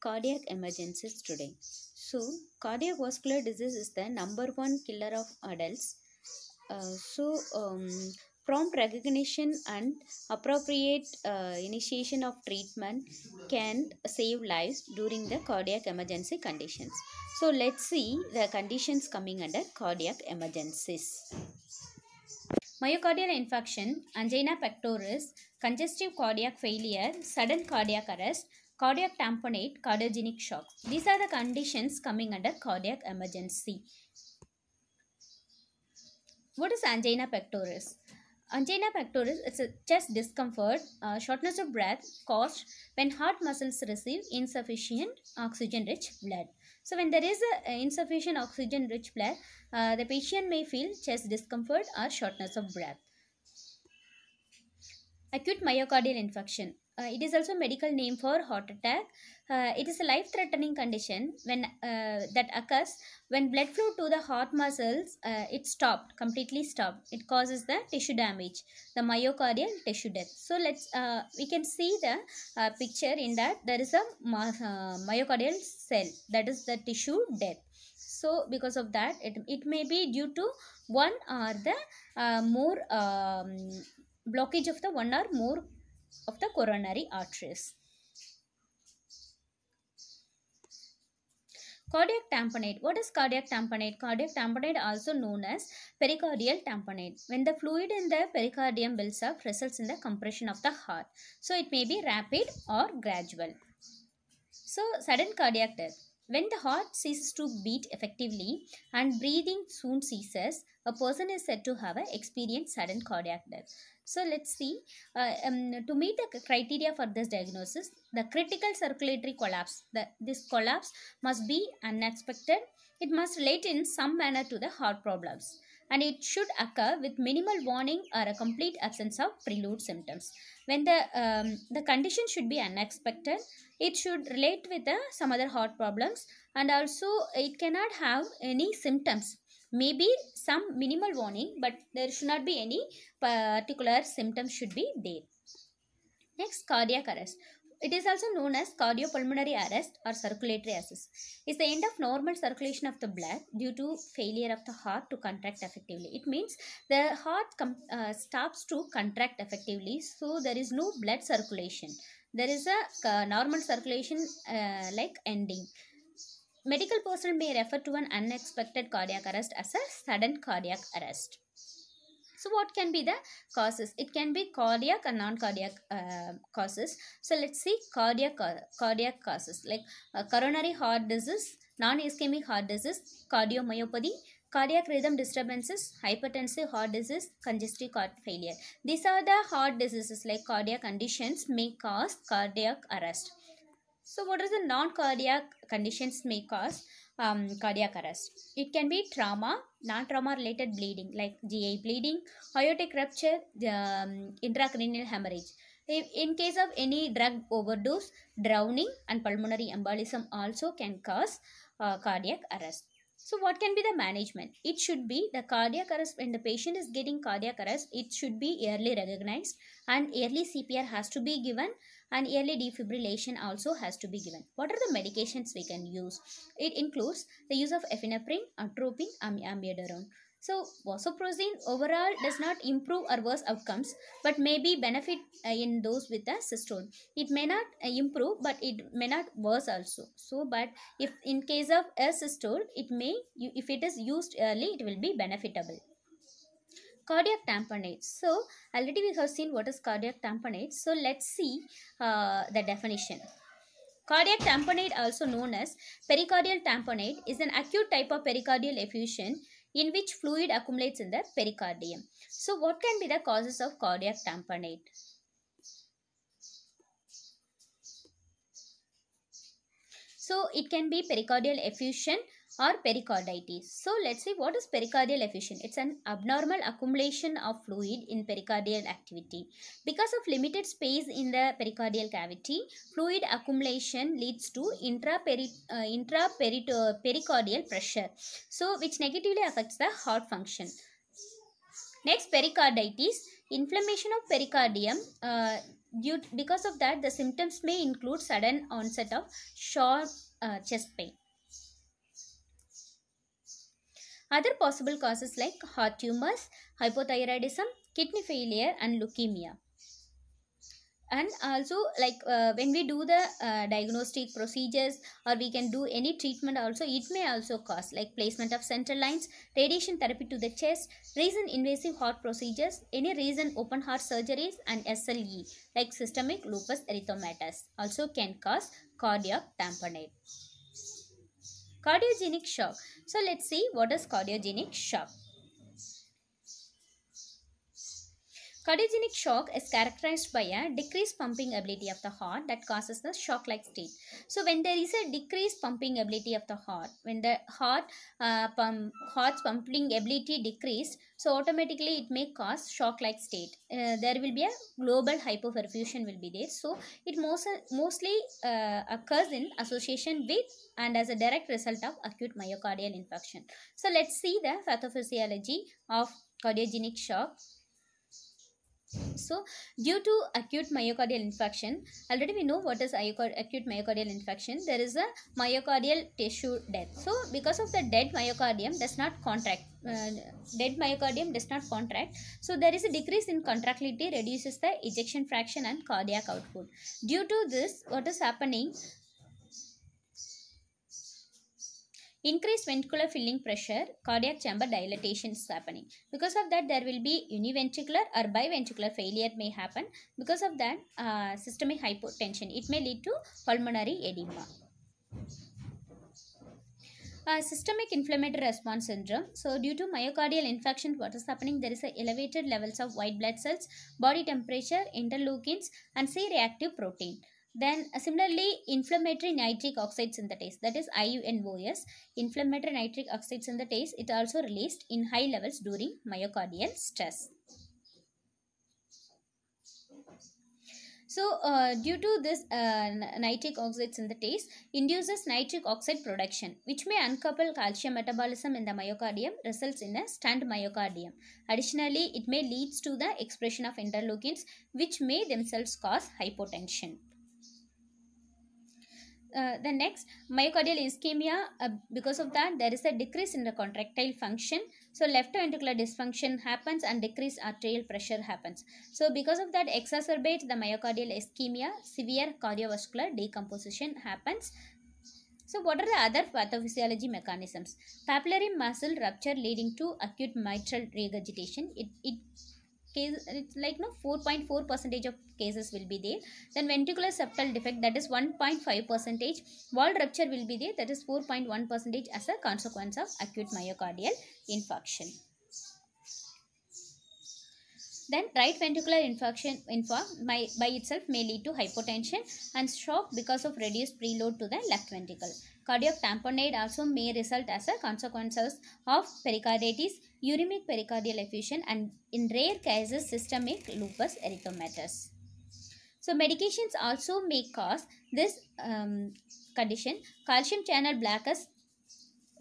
cardiac emergencies today. So, cardiovascular disease is the number one killer of adults. Uh, so, um, prompt recognition and appropriate uh, initiation of treatment can save lives during the cardiac emergency conditions. So, let's see the conditions coming under cardiac emergencies. Myocardial infarction, angina pectoris, congestive cardiac failure, sudden cardiac arrest, cardiac tamponade, cardiogenic shock. These are the conditions coming under cardiac emergency. What is angina pectoris? Angina pectoris is a chest discomfort, uh, shortness of breath caused when heart muscles receive insufficient oxygen rich blood. So, when there is a, a insufficient oxygen rich blood, uh, the patient may feel chest discomfort or shortness of breath. Acute myocardial infarction. Uh, it is also a medical name for heart attack. Uh, it is a life-threatening condition when uh, that occurs when blood flow to the heart muscles uh, it stopped completely stopped. It causes the tissue damage, the myocardial tissue death. So let's uh, we can see the uh, picture in that there is a myocardial cell that is the tissue death. So because of that, it it may be due to one or the more um, blockage of the one or more of the coronary arteries. Cardiac tamponade. What is cardiac tamponade? Cardiac tamponade also known as pericardial tamponade. When the fluid in the pericardium builds up, results in the compression of the heart. So it may be rapid or gradual. So sudden cardiac death. When the heart ceases to beat effectively and breathing soon ceases, a person is said to have experienced sudden cardiac death. So let's see. Uh, um, to meet the criteria for this diagnosis, the critical circulatory collapse. The, this collapse must be unexpected. It must relate in some manner to the heart problems. And it should occur with minimal warning or a complete absence of prelude symptoms. When the, um, the condition should be unexpected, it should relate with uh, some other heart problems. And also it cannot have any symptoms. Maybe some minimal warning but there should not be any particular symptoms should be there. Next cardiac arrest it is also known as cardiopulmonary arrest or circulatory arrest it's the end of normal circulation of the blood due to failure of the heart to contract effectively. It means the heart uh, stops to contract effectively so there is no blood circulation. There is a uh, normal circulation uh, like ending. Medical personnel may refer to an unexpected cardiac arrest as a sudden cardiac arrest. So what can be the causes? It can be cardiac and non-cardiac uh, causes. So let's see cardiac cardiac causes like uh, coronary heart disease, non-ischemic heart disease, cardiomyopathy, cardiac rhythm disturbances, hypertensive heart disease, congestive heart failure. These are the heart diseases like cardiac conditions may cause cardiac arrest. So what are the non-cardiac conditions may cause um, cardiac arrest? It can be trauma, non-trauma related bleeding like GI bleeding, aortic rupture, um, intracranial hemorrhage. If, in case of any drug overdose, drowning and pulmonary embolism also can cause uh, cardiac arrest. So what can be the management? It should be the cardiac arrest when the patient is getting cardiac arrest, it should be early recognized and early CPR has to be given and early defibrillation also has to be given. What are the medications we can use? It includes the use of epinephrine, atropine, amiodarone. So, vasopressin overall does not improve or worse outcomes but may be benefit uh, in those with asystole. It may not uh, improve but it may not worse also. So, but if in case of asystole, it may, if it is used early, it will be benefitable cardiac tamponade. So, already we have seen what is cardiac tamponade. So, let's see uh, the definition. Cardiac tamponade also known as pericardial tamponade is an acute type of pericardial effusion in which fluid accumulates in the pericardium. So, what can be the causes of cardiac tamponade? So, it can be pericardial effusion or pericarditis. So let's see what is pericardial effusion. It's an abnormal accumulation of fluid in pericardial activity. Because of limited space in the pericardial cavity, fluid accumulation leads to intraperi uh, intrapericardial pressure. So which negatively affects the heart function. Next pericarditis, inflammation of pericardium uh, due because of that the symptoms may include sudden onset of short uh, chest pain other possible causes like heart tumors hypothyroidism kidney failure and leukemia. And also like uh, when we do the uh, diagnostic procedures or we can do any treatment also it may also cause like placement of central lines radiation therapy to the chest reason invasive heart procedures any reason open heart surgeries and SLE like systemic lupus erythematosus also can cause cardiac tamponade cardiogenic shock. So let's see what is cardiogenic shock Cardiogenic shock is characterized by a decreased pumping ability of the heart that causes the shock-like state. So when there is a decreased pumping ability of the heart, when the heart uh, pump, heart's pumping ability decreased, so automatically it may cause shock-like state. Uh, there will be a global hypoperfusion will be there. So it most, mostly uh, occurs in association with and as a direct result of acute myocardial infarction. So let's see the pathophysiology of cardiogenic shock so, due to acute myocardial infarction, already we know what is acute myocardial infarction. There is a myocardial tissue death. So, because of the dead myocardium does not contract. Uh, dead myocardium does not contract. So, there is a decrease in contractility, reduces the ejection fraction and cardiac output. Due to this, what is happening? Increased ventricular filling pressure cardiac chamber dilatation is happening. Because of that there will be univentricular or biventricular failure may happen. Because of that uh, systemic hypotension it may lead to pulmonary edema. Uh, systemic inflammatory response syndrome. So due to myocardial infarction what is happening? There is a elevated levels of white blood cells body temperature interleukins and c reactive protein then uh, similarly, inflammatory nitric oxide synthetase, that is iNOS, inflammatory nitric oxide synthetase, it also released in high levels during myocardial stress. So, uh, due to this uh, nitric oxide synthetase induces nitric oxide production which may uncouple calcium metabolism in the myocardium results in a stunned myocardium. Additionally, it may leads to the expression of interleukins which may themselves cause hypotension. Uh, the next myocardial ischemia uh, because of that there is a decrease in the contractile function. So left ventricular dysfunction happens and decreased arterial pressure happens. So because of that exacerbate the myocardial ischemia severe cardiovascular decomposition happens. So what are the other pathophysiology mechanisms? Papillary muscle rupture leading to acute mitral regurgitation. It, it case it's like no 4.4 percentage of cases will be there. Then ventricular septal defect that is 1.5 percentage. Wall rupture will be there that is 4.1 percentage as a consequence of acute myocardial infarction then right ventricular infarction infarct by, by itself may lead to hypotension and shock because of reduced preload to the left ventricle cardiac tamponade also may result as a consequence of pericarditis uremic pericardial effusion and in rare cases systemic lupus erythematosus. So medications also may cause this um, condition. Calcium channel blockers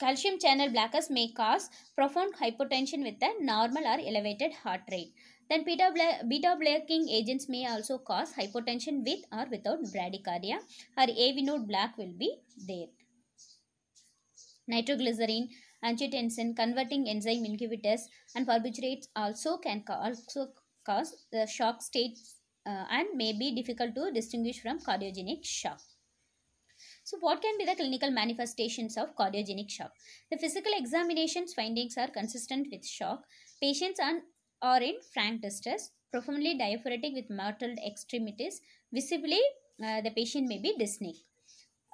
calcium channel blockers may cause profound hypotension with a normal or elevated heart rate. Then beta, blocking agents may also cause hypotension with or without bradycardia or AV node block will be there. Nitroglycerin angiotensin converting enzyme inhibitors and barbiturates also can also cause the shock states uh, and may be difficult to distinguish from cardiogenic shock. So what can be the clinical manifestations of cardiogenic shock? The physical examinations findings are consistent with shock. Patients are, are in frank distress, profoundly diaphoretic with mottled extremities. Visibly, uh, the patient may be dyspneic.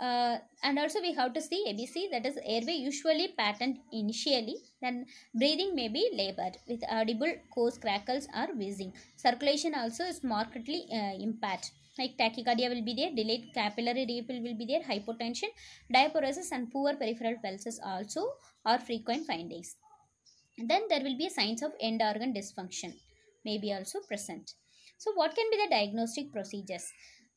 Uh, and also we have to see ABC that is airway usually patent initially then breathing may be labored with audible coarse crackles or wheezing. Circulation also is markedly uh, impaired like tachycardia will be there, delayed capillary refill will be there, hypotension, diaphoresis and poor peripheral pulses also are frequent findings. Then there will be signs of end organ dysfunction may be also present. So what can be the diagnostic procedures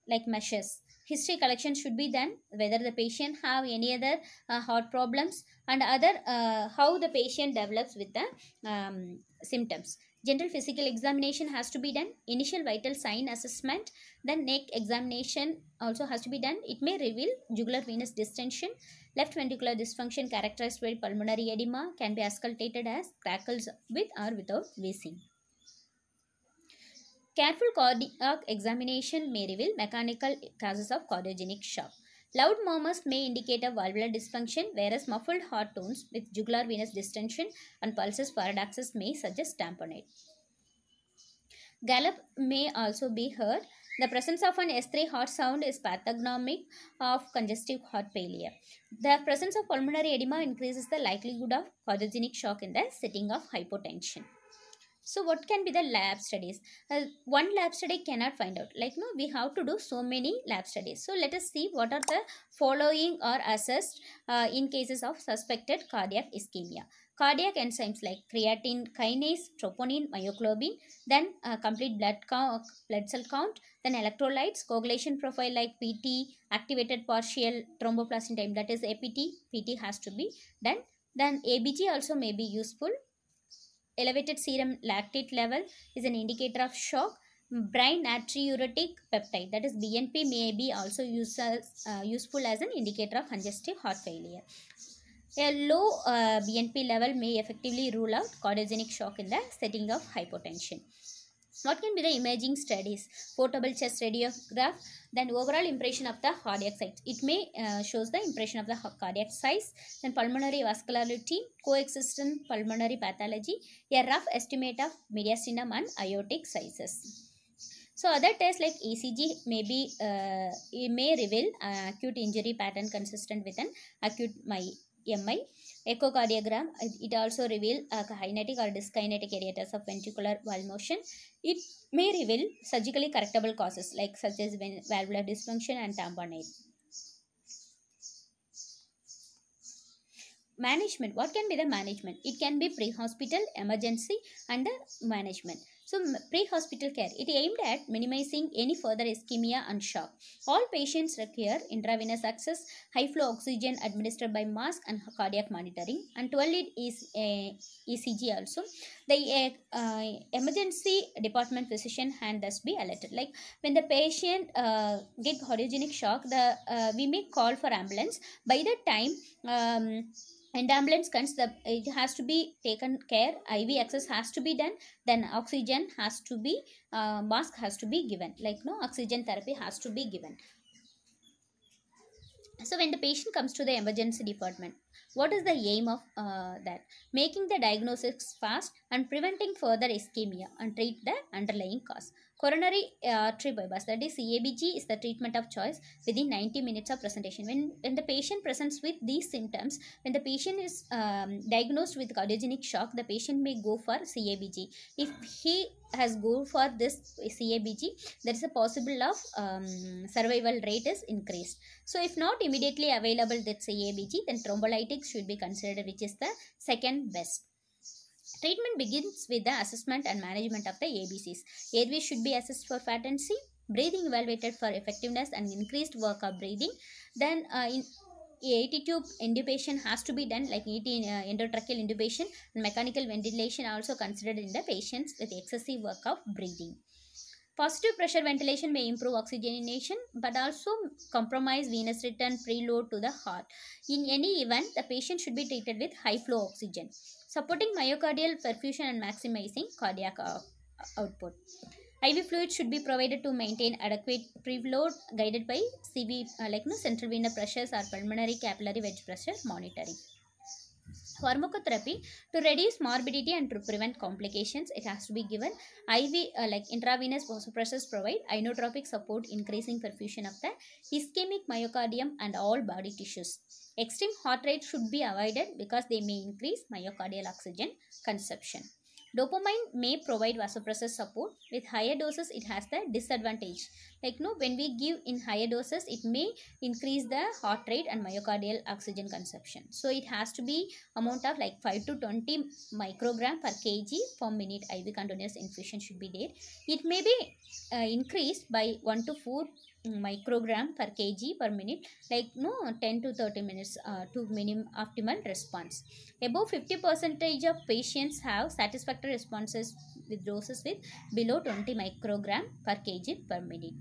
like measures? history collection should be done whether the patient have any other uh, heart problems and other uh, how the patient develops with the um, symptoms General physical examination has to be done. Initial vital sign assessment. Then neck examination also has to be done. It may reveal jugular venous distension. Left ventricular dysfunction characterized by pulmonary edema can be auscultated as crackles with or without wheezing. Careful cardiac examination may reveal mechanical causes of cardiogenic shock. Loud murmurs may indicate a valvular dysfunction, whereas muffled heart tones with jugular venous distension and pulsus paradoxus may suggest tamponade. Gallop may also be heard. The presence of an S3 heart sound is pathognomic of congestive heart failure. The presence of pulmonary edema increases the likelihood of cardiogenic shock in the setting of hypotension. So what can be the lab studies? Uh, one lab study cannot find out. Like no, we have to do so many lab studies. So let us see what are the following are assessed uh, in cases of suspected cardiac ischemia. Cardiac enzymes like creatine kinase, troponin, myoglobin, then uh, complete blood count, blood cell count, then electrolytes, coagulation profile like PT, activated partial thromboplastin time that is APT, PT has to be done. Then ABG also may be useful elevated serum lactate level is an indicator of shock. Brain natriuretic peptide that is BNP may be also used as, uh, useful as an indicator of congestive heart failure. A low uh, BNP level may effectively rule out cardiogenic shock in the setting of hypotension. What can be the imaging studies? Portable chest radiograph, then overall impression of the cardiac size. It may uh, shows the impression of the cardiac size, then pulmonary vascularity, coexistent pulmonary pathology, a rough estimate of mediastinum and aortic sizes. So other tests like ECG may be uh, may reveal acute injury pattern consistent with an acute MI. Echocardiogram, it also reveal akinetic or dyskinetic areas of ventricular valve motion. It may reveal surgically correctable causes like such as valvular dysfunction and tamponade. Management. What can be the management? It can be pre-hospital, emergency and the management. So, pre-hospital care, it aimed at minimizing any further ischemia and shock. All patients require intravenous access, high-flow oxygen administered by mask and cardiac monitoring. And 12-lead is uh, ECG also. The uh, emergency department physician hand thus be alerted. Like when the patient uh, get cardiogenic shock, the uh, we may call for ambulance. By the time um, and ambulance comes the it has to be taken care iv access has to be done then oxygen has to be uh, mask has to be given like no oxygen therapy has to be given. So when the patient comes to the emergency department what is the aim of uh, that making the diagnosis fast and preventing further ischemia and treat the underlying cause coronary artery bypass that is CABG is the treatment of choice within 90 minutes of presentation. When, when the patient presents with these symptoms, when the patient is um, diagnosed with cardiogenic shock, the patient may go for CABG. If he has go for this CABG, there is a possible of um, survival rate is increased. So if not immediately available that CABG, then should be considered which is the second best. Treatment begins with the assessment and management of the ABCs. Airway should be assessed for patency, breathing evaluated for effectiveness and increased work of breathing. Then uh, in 80 tube intubation has to be done like 80 uh, endotracheal intubation and mechanical ventilation also considered in the patients with excessive work of breathing. Positive pressure ventilation may improve oxygenation but also compromise venous return preload to the heart. In any event, the patient should be treated with high flow oxygen, supporting myocardial perfusion and maximizing cardiac uh, output. IV fluid should be provided to maintain adequate preload guided by CV uh, like no central venous pressures or pulmonary capillary wedge pressure monitoring. Pharmacotherapy to reduce morbidity and to prevent complications, it has to be given. IV uh, like intravenous vasopressors provide inotropic support increasing perfusion of the ischemic myocardium and all body tissues. Extreme heart rate should be avoided because they may increase myocardial oxygen consumption. Dopamine may provide vasopressor support. With higher doses, it has the disadvantage. Like no, when we give in higher doses, it may increase the heart rate and myocardial oxygen consumption. So it has to be amount of like 5 to 20 microgram per kg per minute IV continuous infusion should be there. It may be uh, increased by 1 to 4 microgram per kg per minute like no 10 to 30 minutes uh, to minimum optimal response above 50 percentage of patients have satisfactory responses with doses with below 20 microgram per kg per minute.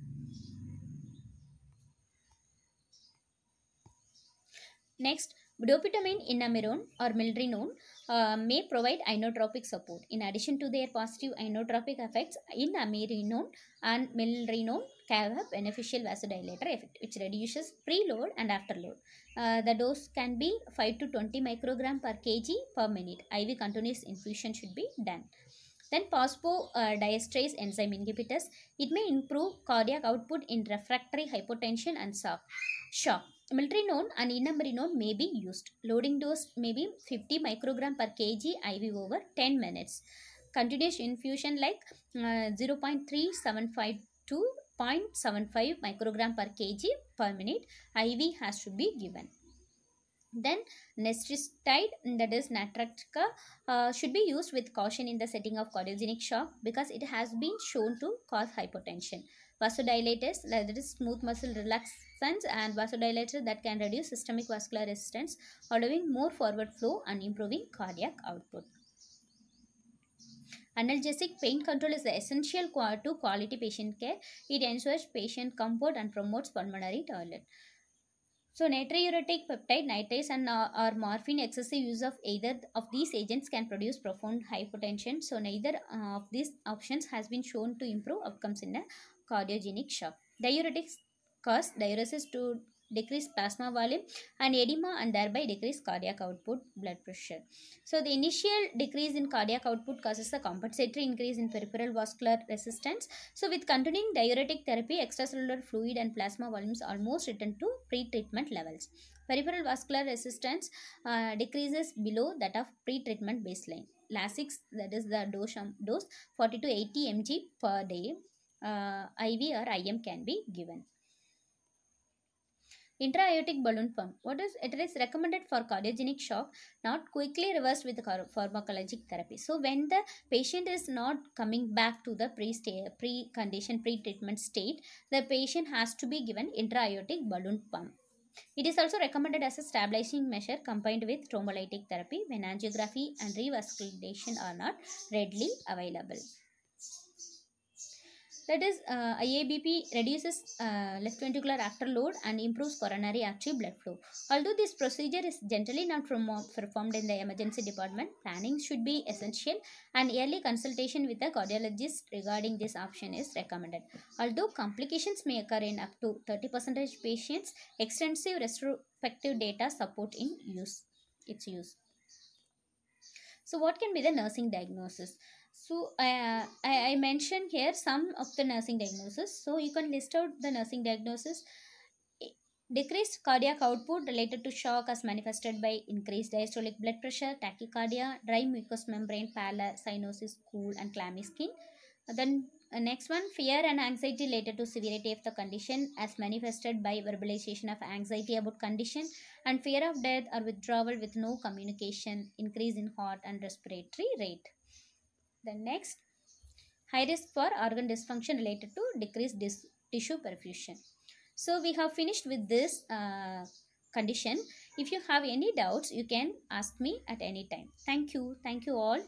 Next, dopamine inamrinone or milrinone uh, may provide inotropic support. In addition to their positive inotropic effects, inamrinone and milrinone have a beneficial vasodilator effect, which reduces preload and afterload. Uh, the dose can be 5 to 20 microgram per kg per minute. IV continuous infusion should be done. Then phosphodiesterase enzyme inhibitors. It may improve cardiac output in refractory hypotension and shock. Shock. Milrinone and inamrinone may be used. Loading dose may be 50 microgram per kg IV over 10 minutes. Continuous infusion like uh, 0.375 to 0.75 microgram per kg per minute IV has to be given. Then nesiritide that is Natrecor uh, should be used with caution in the setting of cardiogenic shock because it has been shown to cause hypotension. Vasodilators that is smooth muscle relaxants and vasodilators that can reduce systemic vascular resistance allowing more forward flow and improving cardiac output. Analgesic pain control is essential to quality patient care. It ensures patient comfort and promotes pulmonary toilet. So natriuretic peptide, nitrates and uh, or morphine excessive use of either of these agents can produce profound hypotension. So neither uh, of these options has been shown to improve outcomes in a cardiogenic shock. Diuretics cause diuresis to decrease plasma volume and edema and thereby decrease cardiac output blood pressure. So the initial decrease in cardiac output causes a compensatory increase in peripheral vascular resistance. So with continuing diuretic therapy, extracellular fluid and plasma volumes almost return to pre-treatment levels. Peripheral vascular resistance uh, decreases below that of pre-treatment baseline. Lasix, that is the dose, dose 40 to 80 mg per day, Uh, IV or IM can be given. Intra-aortic balloon pump. What is it is recommended for cardiogenic shock, not quickly reversed with pharmacologic therapy. So when the patient is not coming back to the pre-condition, pre-treatment state, the patient has to be given intra-aortic balloon pump. It is also recommended as a stabilizing measure combined with thrombolytic therapy when angiography and revascularization are not readily available. That is, uh, IABP reduces uh, left ventricular afterload and improves coronary artery blood flow. Although this procedure is generally not performed in the emergency department, planning should be essential and early consultation with a cardiologist regarding this option is recommended. Although complications may occur in up to 30% of patients, extensive retrospective data support in use its use. So what can be the nursing diagnosis? So uh, I, I mentioned here some of the nursing diagnosis. So you can list out the nursing diagnosis. Decreased cardiac output related to shock as manifested by increased diastolic blood pressure, tachycardia, dry mucous membrane, pallor, cyanosis, cool and clammy skin. Then uh, next one, fear and anxiety related to severity of the condition as manifested by verbalization of anxiety about condition and fear of death or withdrawal with no communication, increase in heart and respiratory rate. The next, high risk for organ dysfunction related to decreased dis tissue perfusion. So we have finished with this uh, condition. If you have any doubts, you can ask me at any time. Thank you. Thank you all.